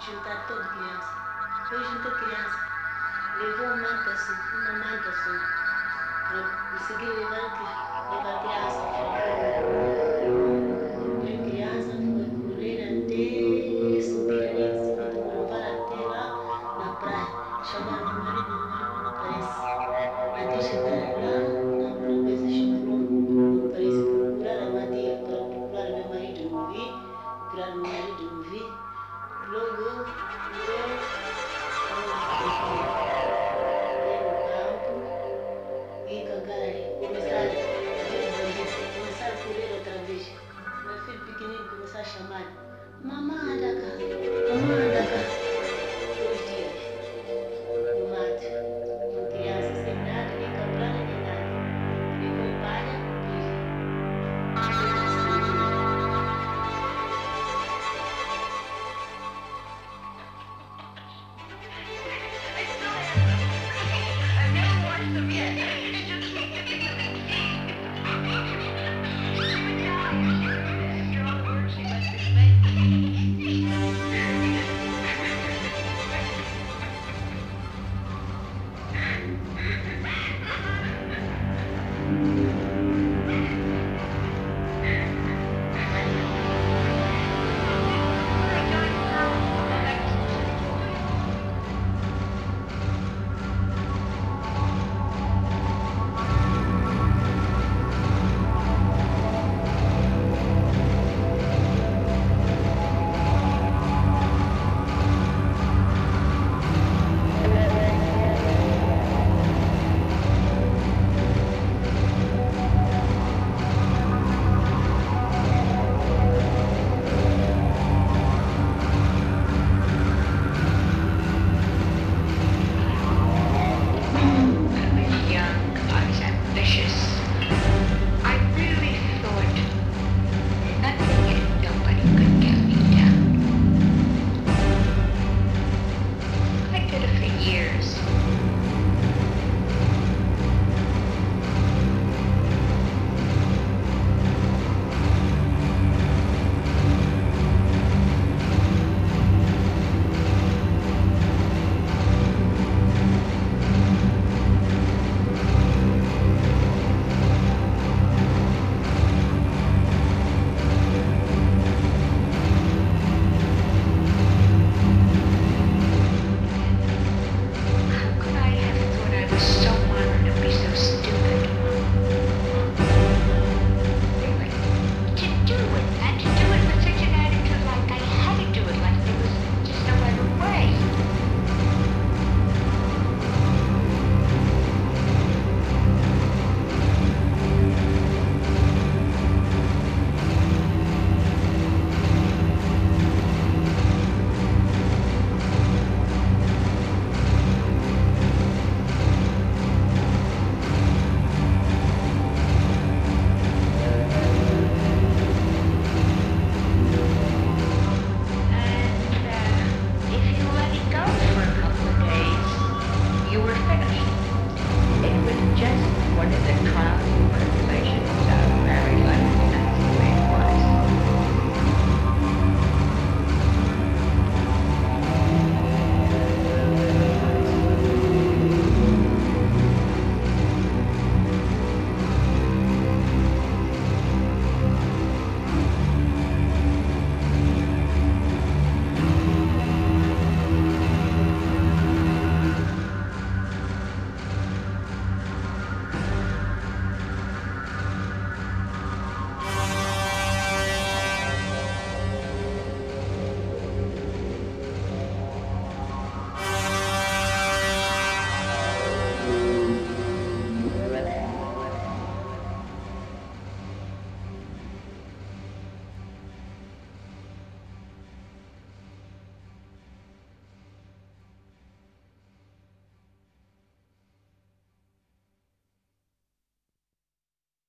juntar todo criança. Foi juntar criança. Levou uma manta assim, uma manta assim. E segui levar, levar criança. Criança, foi correr até subir lá na praia. Chamar meu marido, meu marido não aparece. Até chegar lá, na praia chamou, não aparece. Procurar a Matia para o meu marido, não vi. Meu marido. galerie, au message au message kule lotambishi what is it?